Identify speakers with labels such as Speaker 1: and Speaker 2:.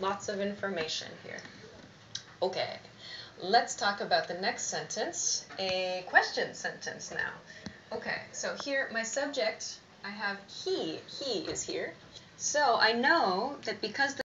Speaker 1: Lots of information here. Okay, let's talk about the next sentence, a question sentence now. Okay, so here my subject, I have he, he is here. So I know that because the